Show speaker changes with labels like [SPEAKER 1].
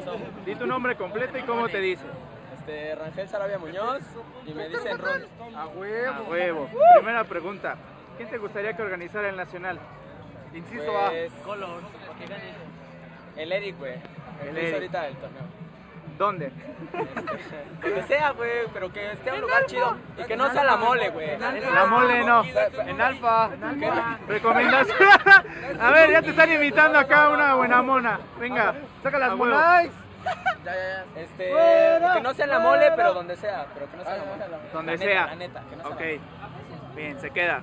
[SPEAKER 1] pasó?
[SPEAKER 2] Di tu nombre completo y cómo te dice.
[SPEAKER 1] Este, Rangel Sarabia Muñoz y me dicen Ron.
[SPEAKER 2] A huevo. Primera pregunta. ¿Quién te gustaría que organizara el Nacional? Inciso
[SPEAKER 1] Pues,
[SPEAKER 3] Color, que gane.
[SPEAKER 1] el Eric, güey.
[SPEAKER 2] El
[SPEAKER 1] El
[SPEAKER 2] Eric.
[SPEAKER 1] ahorita el torneo.
[SPEAKER 2] ¿Dónde?
[SPEAKER 1] Donde sea, güey, pero que esté en un lugar chido y que no sea la mole, güey.
[SPEAKER 2] La mole no. En Alfa. Recomendación. A ver, ya te están invitando acá una buena mona. Venga, saca las monas.
[SPEAKER 1] Ya, ya, ya. Este, que no sea en la mole, pero donde sea, pero que no sea en la mole.
[SPEAKER 2] Donde
[SPEAKER 1] La neta,
[SPEAKER 2] sea.
[SPEAKER 1] La neta, que no sea
[SPEAKER 2] Ok.
[SPEAKER 1] la mole.
[SPEAKER 2] Bien, se queda.